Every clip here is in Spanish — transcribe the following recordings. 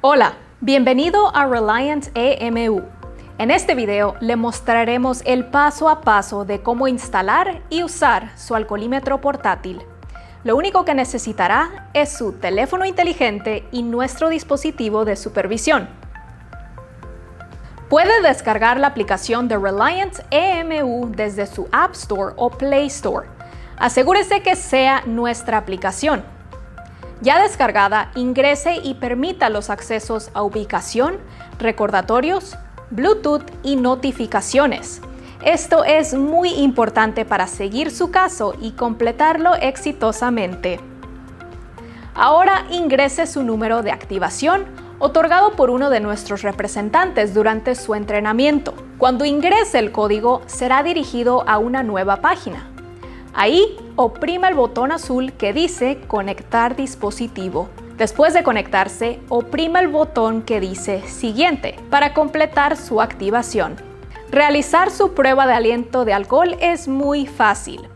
Hola, bienvenido a Reliance EMU. En este video le mostraremos el paso a paso de cómo instalar y usar su alcoholímetro portátil. Lo único que necesitará es su teléfono inteligente y nuestro dispositivo de supervisión. Puede descargar la aplicación de Reliance EMU desde su App Store o Play Store. Asegúrese que sea nuestra aplicación ya descargada, ingrese y permita los accesos a ubicación, recordatorios, Bluetooth y notificaciones. Esto es muy importante para seguir su caso y completarlo exitosamente. Ahora ingrese su número de activación otorgado por uno de nuestros representantes durante su entrenamiento. Cuando ingrese el código será dirigido a una nueva página. Ahí oprima el botón azul que dice Conectar dispositivo. Después de conectarse, oprima el botón que dice Siguiente para completar su activación. Realizar su prueba de aliento de alcohol es muy fácil.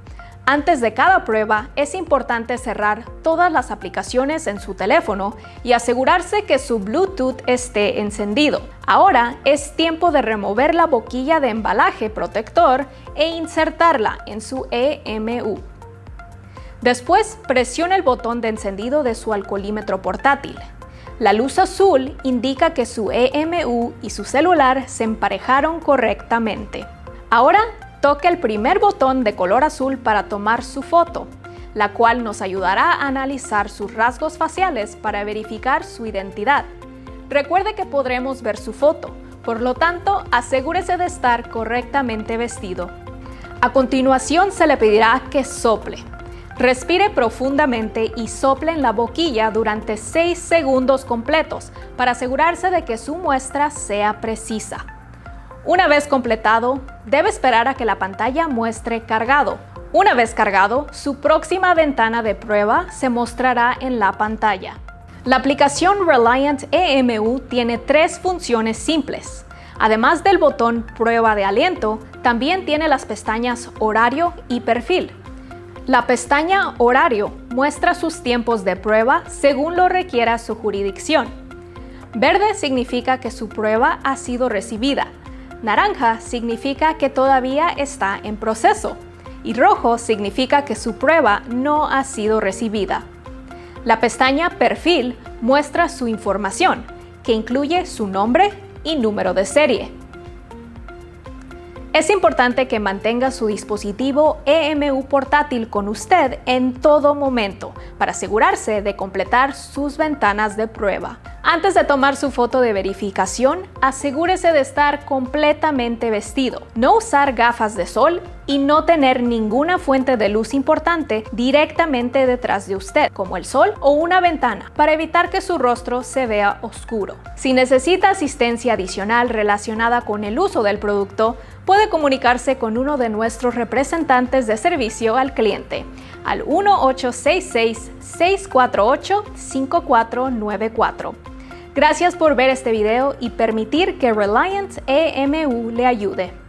Antes de cada prueba es importante cerrar todas las aplicaciones en su teléfono y asegurarse que su Bluetooth esté encendido. Ahora es tiempo de remover la boquilla de embalaje protector e insertarla en su EMU. Después presione el botón de encendido de su alcoholímetro portátil. La luz azul indica que su EMU y su celular se emparejaron correctamente. Ahora toque el primer botón de color azul para tomar su foto, la cual nos ayudará a analizar sus rasgos faciales para verificar su identidad. Recuerde que podremos ver su foto, por lo tanto asegúrese de estar correctamente vestido. A continuación se le pedirá que sople. Respire profundamente y sople en la boquilla durante 6 segundos completos para asegurarse de que su muestra sea precisa. Una vez completado, debe esperar a que la pantalla muestre cargado. Una vez cargado, su próxima ventana de prueba se mostrará en la pantalla. La aplicación Reliant EMU tiene tres funciones simples. Además del botón Prueba de aliento, también tiene las pestañas Horario y Perfil. La pestaña Horario muestra sus tiempos de prueba según lo requiera su jurisdicción. Verde significa que su prueba ha sido recibida Naranja significa que todavía está en proceso y rojo significa que su prueba no ha sido recibida. La pestaña Perfil muestra su información, que incluye su nombre y número de serie. Es importante que mantenga su dispositivo EMU portátil con usted en todo momento para asegurarse de completar sus ventanas de prueba. Antes de tomar su foto de verificación, asegúrese de estar completamente vestido, no usar gafas de sol y no tener ninguna fuente de luz importante directamente detrás de usted, como el sol o una ventana, para evitar que su rostro se vea oscuro. Si necesita asistencia adicional relacionada con el uso del producto, puede comunicarse con uno de nuestros representantes de servicio al cliente al 1866-648-5494. Gracias por ver este video y permitir que Reliance EMU le ayude.